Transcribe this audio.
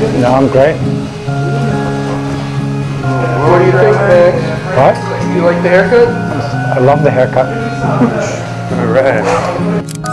No, I'm great. What do you think, Max? What? You like the haircut? I love the haircut. All right.